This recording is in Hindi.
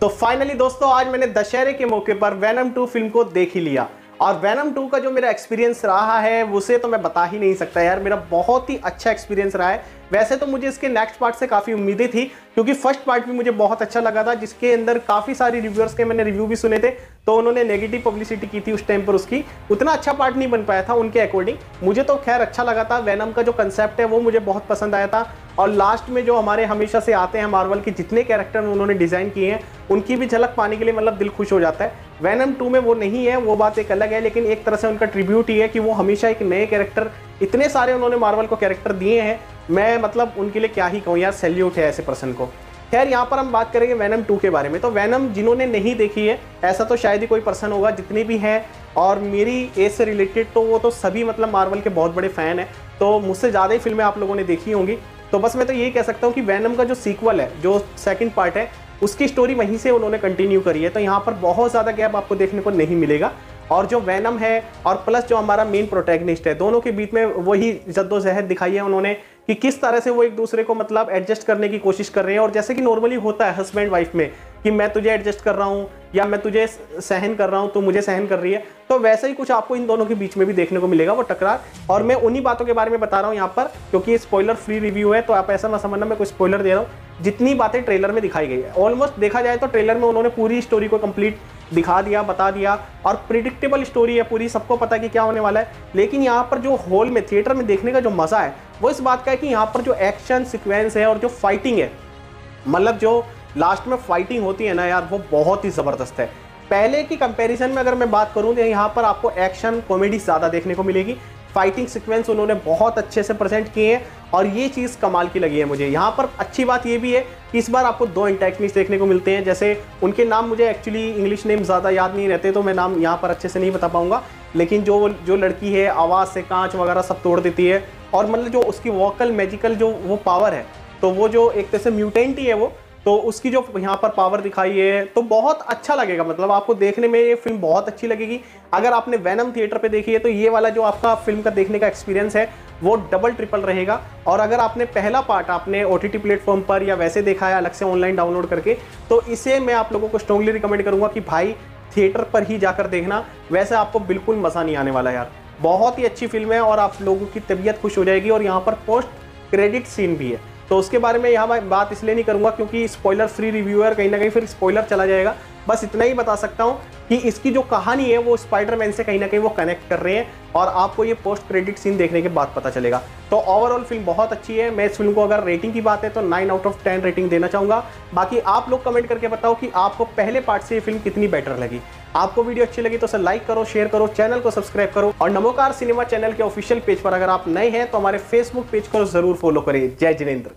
तो फाइनली दोस्तों, आज मैंने दशहरे के मौके पर वैनम टू फ़िल्म को देख ही लिया। और वैनम टू का जो मेरा एक्सपीरियंस रहा है, उसे तो मैं बता ही नहीं सकता यार। मेरा बहुत ही अच्छा एक्सपीरियंस रहा है। वैसे तो मुझे इसके नेक्स्ट पार्ट से काफ़ी उम्मीदें थी, क्योंकि फ़र्स्ट पार्ट भी मुझे बहुत अच्छा लगा था, जिसके अंदर काफ़ी सारी रिव्यूअर्स के मैंने रिव्यू भी सुने थे तो उन्होंने नेगेटिव पब्लिसिटी की थी उस टाइम पर उसकी। उतना अच्छा पार्ट नहीं बन पाया था उनके अकॉर्डिंग मुझे तो खैर अच्छा लगा था वैनम का जो कंसेप्ट है, वो मुझे बहुत पसंद आया था। और लास्ट में जो हमारे हमेशा से आते हैं मार्वल के जितने कैरेक्टर उन्होंने डिज़ाइन किए हैं उनकी भी झलक पाने के लिए मतलब दिल खुश हो जाता है। वैनम टू में वो नहीं है, वो बात एक अलग है, लेकिन एक तरह से उनका ट्रिब्यूट ही है कि वो हमेशा एक नए कैरेक्टर इतने सारे उन्होंने मार्वल को कैरेक्टर दिए हैं। मैं मतलब उनके लिए क्या ही कहूँ यार सैल्यूट है ऐसे पर्सन को। खैर, यहाँ पर हम बात करेंगे वैनम टू के बारे में। तो वैनम जिन्होंने नहीं देखी है, ऐसा तो शायद ही कोई पर्सन होगा, जितने भी हैं, और मेरी एज से रिलेटेड तो वो तो सभी मतलब मार्वल के बहुत बड़े फ़ैन हैं। तो मुझसे ज़्यादा ही फ़िल्में आप लोगों ने देखी होंगी। तो बस मैं तो यही कह सकता हूँ कि वैनम का जो सीक्वल है, जो सेकंड पार्ट है उसकी स्टोरी वहीं से उन्होंने कंटिन्यू करी है तो यहाँ पर बहुत ज़्यादा गैप आपको देखने को नहीं मिलेगा। और जो वैनम है और प्लस जो हमारा मेन प्रोटैगनिस्ट है, दोनों के बीच में वही जद्दोजहद दिखाई है उन्होंने कि किस तरह से वो एक दूसरे को मतलब एडजस्ट करने की कोशिश कर रहे हैं। और जैसे कि नॉर्मली होता है हस्बैंड वाइफ में कि मैं तुझे एडजस्ट कर रहा हूँ या मैं तुझे सहन कर रहा हूँ तो मुझे सहन कर रही है तो वैसे ही कुछ आपको इन दोनों के बीच में भी देखने को मिलेगा वो टकरार। और मैं उन्हीं बातों के बारे में बता रहा हूँ यहाँ पर, क्योंकि स्पॉइलर फ्री रिव्यू है तो आप ऐसा ना समझना, मैं कोई स्पॉइलर दे रहा हूँ। जितनी बातें ट्रेलर में दिखाई गई है ऑलमोस्ट देखा जाए तो ट्रेलर में उन्होंने पूरी स्टोरी को कंप्लीट दिखा दिया, बता दिया, और प्रिडिक्टेबल स्टोरी है पूरी, सबको पता है कि क्या होने वाला है। लेकिन यहाँ पर जो हॉल में थिएटर में देखने का जो मज़ा है, वो इस बात का है कि यहाँ पर जो एक्शन सिक्वेंस है और जो फाइटिंग है मतलब जो लास्ट में फाइटिंग होती है ना यार, वो बहुत ही ज़बरदस्त है। पहले की कंपैरिजन में अगर मैं बात करूँ तो यहाँ पर आपको एक्शन कॉमेडी ज़्यादा देखने को मिलेगी। फाइटिंग सीक्वेंस उन्होंने बहुत अच्छे से प्रेजेंट किए हैं और ये चीज़ कमाल की लगी है मुझे। यहाँ पर अच्छी बात ये भी है कि इस बार आपको दो इंटैक्निक्स देखने को मिलते हैं। जैसे उनके नाम मुझे एक्चुअली इंग्लिश नेम ज़्यादा याद नहीं रहते तो मैं नाम यहाँ पर अच्छे से नहीं बता पाऊँगा। लेकिन जो जो लड़की है, आवाज़ से कांच वगैरह सब तोड़ देती है और मतलब जो उसकी वोकल मैजिकल जो वो पावर है तो वो जो एक तरह से म्यूटेंट ही है वो तो उसकी जो यहाँ पर पावर दिखाई है तो बहुत अच्छा लगेगा। मतलब आपको देखने में ये फ़िल्म बहुत अच्छी लगेगी। अगर आपने वैनम थिएटर पे देखी है तो ये वाला जो आपका फ़िल्म का देखने का एक्सपीरियंस है, वो डबल ट्रिपल रहेगा। और अगर आपने पहला पार्ट आपने ओ टी प्लेटफॉर्म पर या वैसे देखा है, अलग से ऑनलाइन डाउनलोड करके तो इसे मैं आप लोगों को स्ट्रॉन्गली रिकमेंड करूँगा कि भाई थिएटर पर ही जाकर देखना। वैसे आपको बिल्कुल मज़ा नहीं आने वाला यार। बहुत ही अच्छी फ़िल्म है और आप लोगों की तबीयत खुश हो जाएगी और यहाँ पर पोस्ट क्रेडिट सीन भी है। तो उसके बारे में यहाँ बात इसलिए नहीं करूँगा क्योंकि स्पॉयलर फ्री रिव्यूअर कहीं ना कहीं फिर स्पॉयलर चला जाएगा। बस इतना ही बता सकता हूँ कि इसकी जो कहानी है, वो स्पाइडरमैन से कहीं ना कहीं वो कनेक्ट कर रहे हैं और आपको ये पोस्ट क्रेडिट सीन देखने के बाद पता चलेगा। तो ओवरऑल फ़िल्म बहुत अच्छी है। मैं इस फ़िल्म को अगर रेटिंग की बात है तो nine out of ten rating देना चाहूँगा। बाकी आप लोग कमेंट करके बताओ कि आपको पहले पार्ट से ये फ़िल्म कितनी बेटर लगी। आपको वीडियो अच्छी लगी तो उसे लाइक करो शेयर करो चैनल को सब्सक्राइब करो और नमोकार सिनेमा चैनल के ऑफिशियल पेज पर अगर आप नए हैं तो हमारे फेसबुक पेज को ज़रूर फॉलो करें। जय जिनेन्द्र।